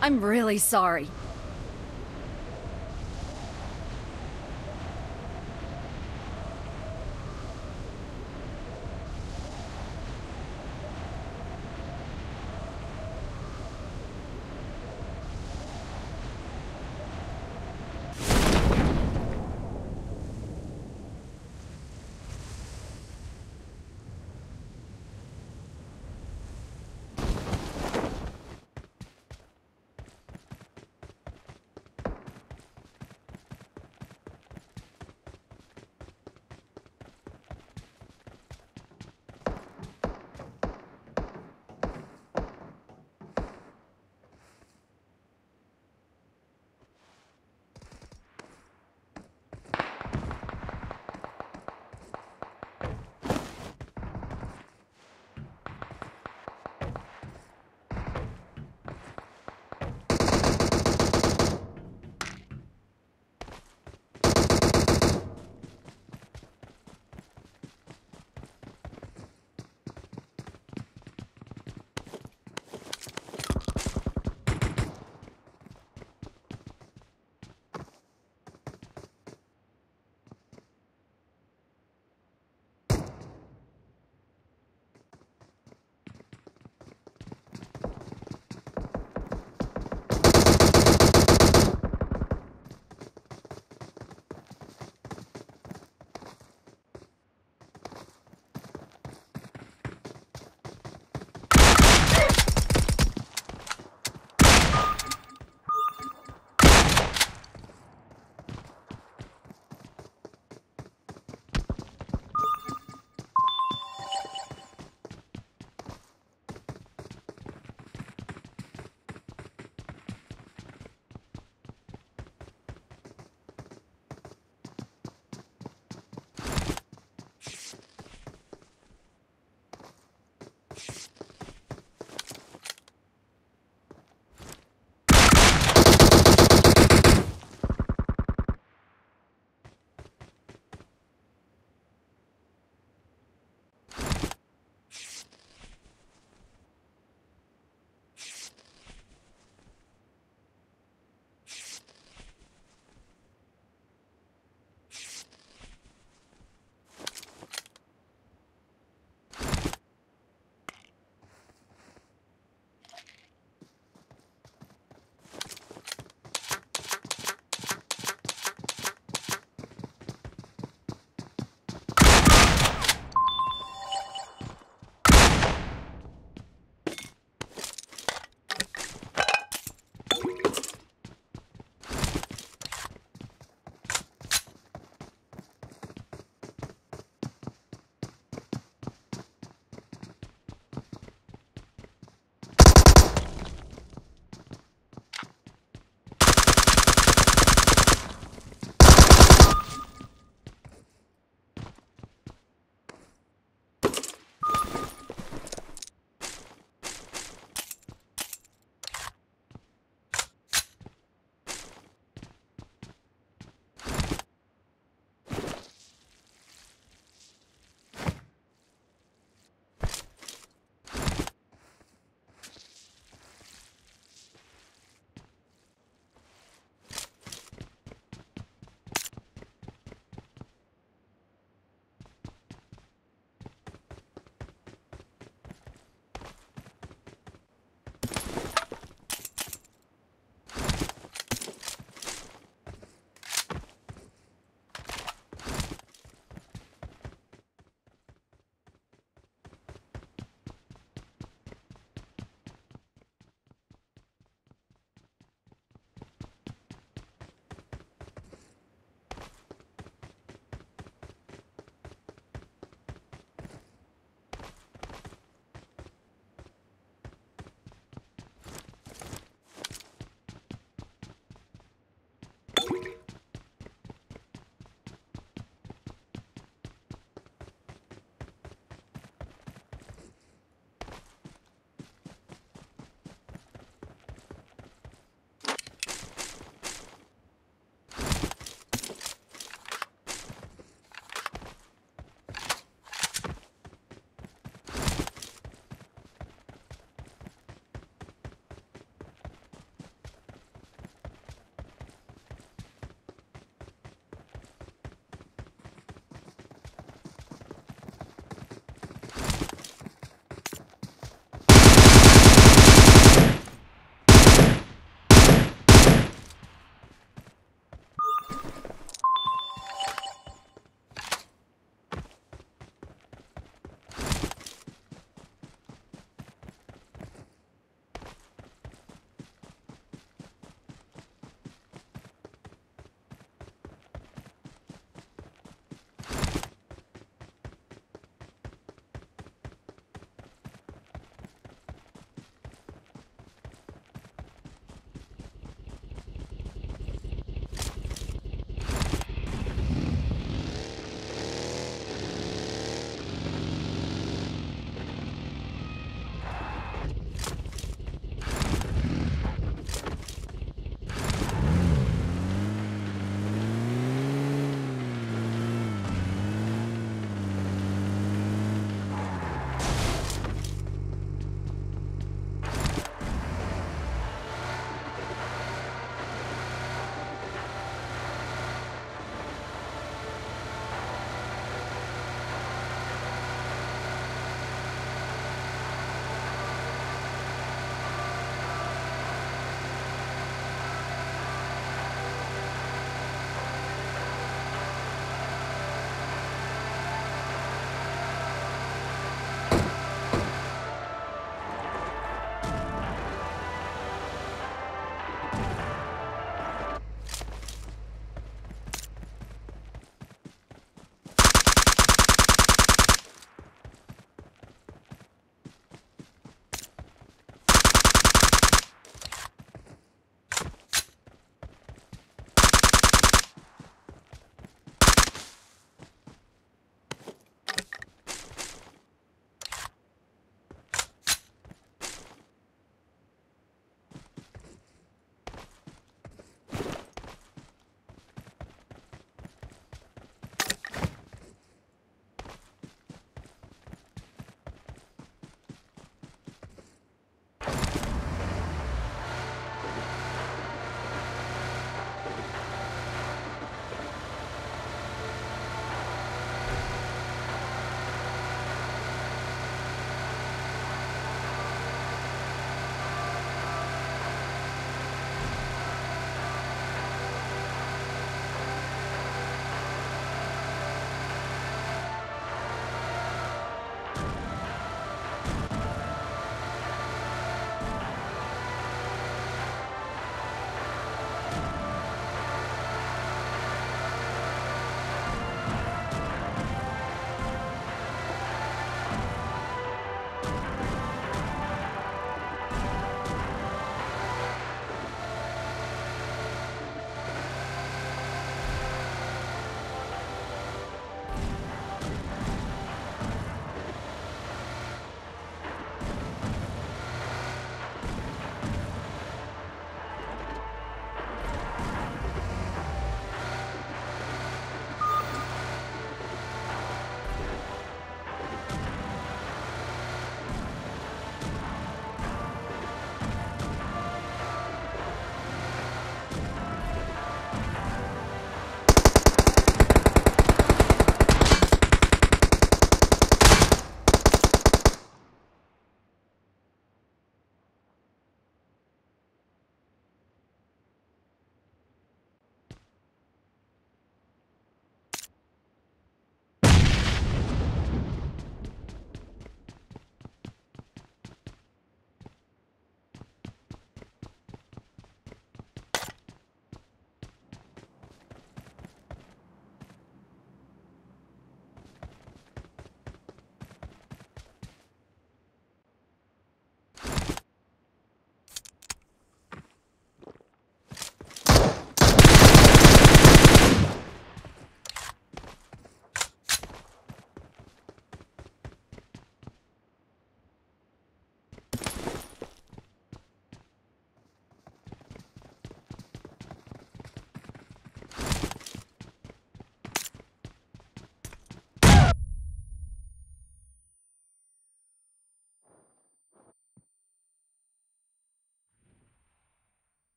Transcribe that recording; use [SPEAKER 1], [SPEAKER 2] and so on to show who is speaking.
[SPEAKER 1] I'm really sorry.